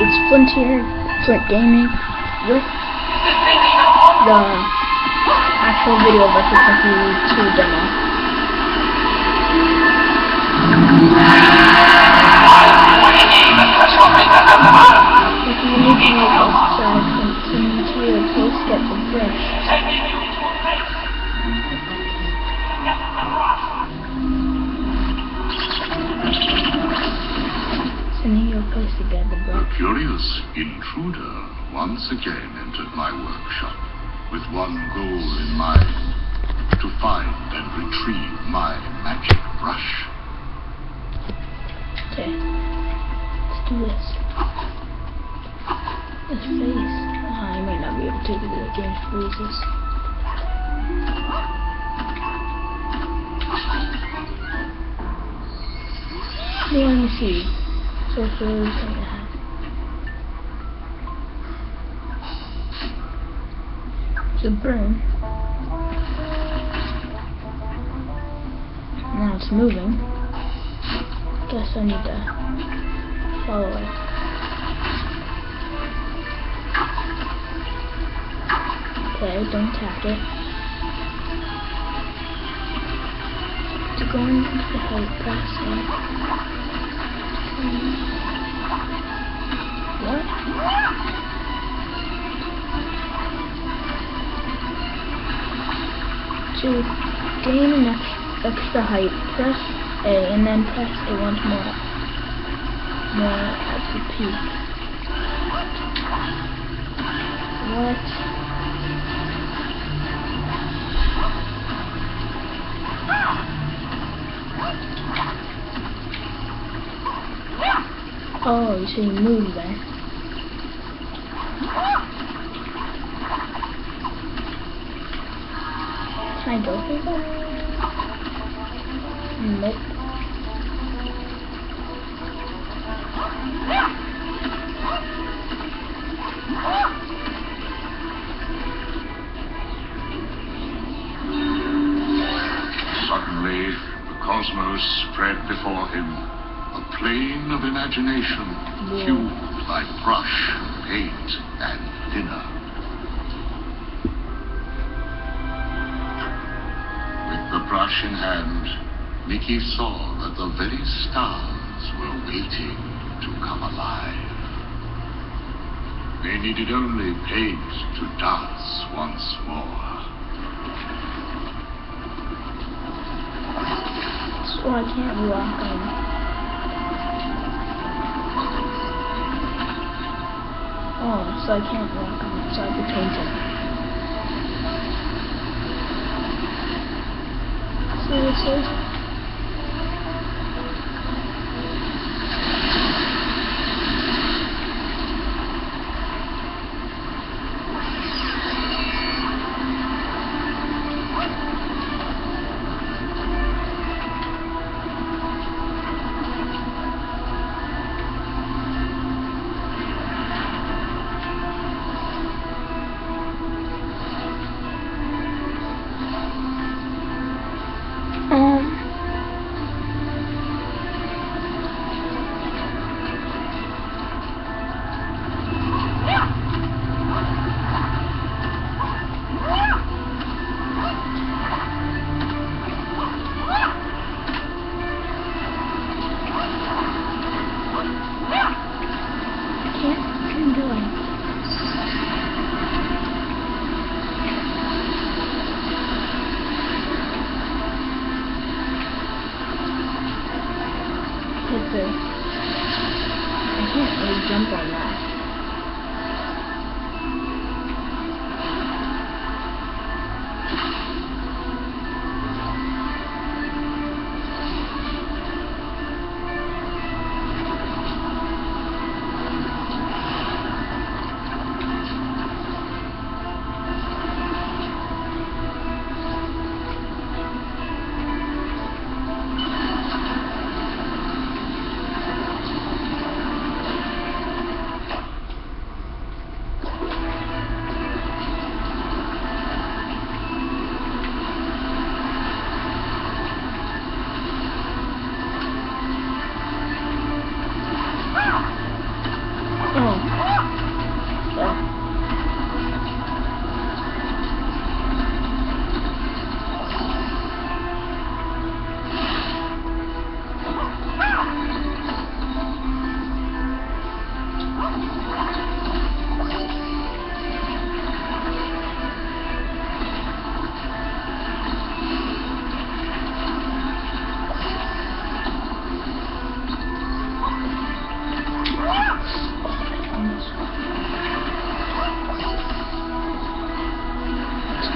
it's Frontier, Flint Gaming, with the actual video versus Monkey 2 demo. If intruder once again entered my workshop with one goal in mind to find and retrieve my magic brush. Okay. Let's do this. His face. Ah, I might not be able to because the game freezes. Yeah, let me see. Sorcerers and that. A burn. Now it's moving. Guess I need to follow it. Okay, don't attack it. To go into the height passing. What? To gain an ex- extra height, press A and then press A once more. More at the peak. What? Oh, you see move there. Can I go through that? Nope. Suddenly, the cosmos spread before him, a plane of imagination, Yeah. hued by brush, paint, and thinner. Brush in hand, Mickey saw that the very stars were waiting to come alive. They needed only paint to dance once more. So I can't walk on. Oh, so I can't walk on so I have to paint it. I can't really jump on that.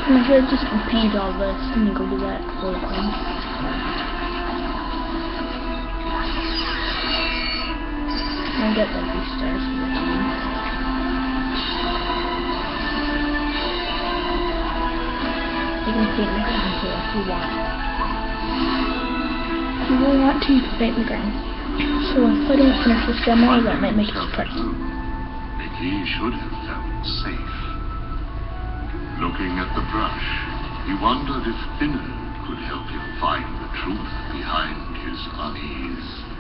I'm gonna just repeat all this and go do that for the fun. I'll get like these stars for the team. You can paint the ground too if you want. You will want to, you can paint the ground. So if I don't finish this demo, that might make it pretty. Mickey should have felt safe. Looking at the brush, he wondered if Finnered could help him find the truth behind his unease.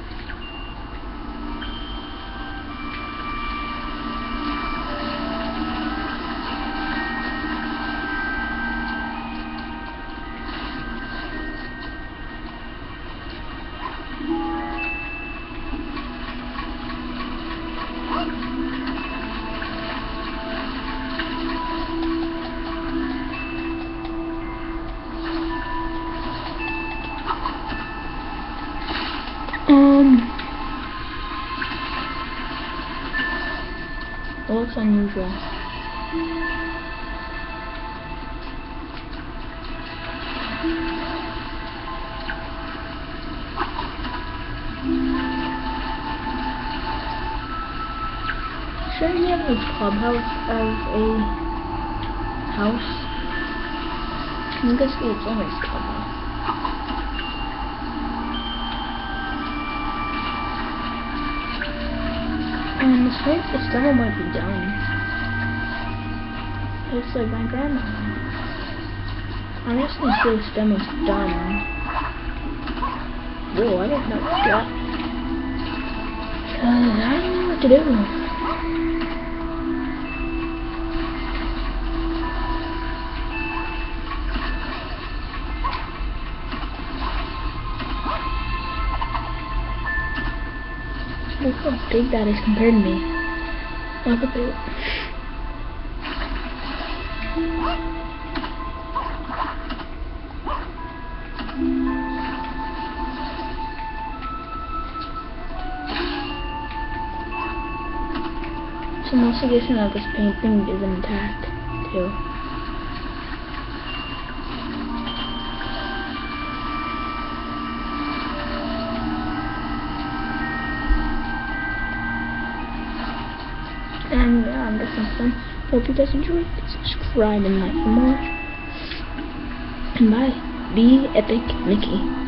Unusual. Shouldn't he have a clubhouse as a house? I guess it's his clubhouse. And this think this demo might be done. It's like my grandma. Say this demo's done. Whoa, I didn't know that. Uh, I don't know what to do. Look how big that is compared to me. Look at it. So most suggestion of this painting is intact too. Hope you guys enjoyed. Subscribe and like for more. And bye. Be epic Mickey.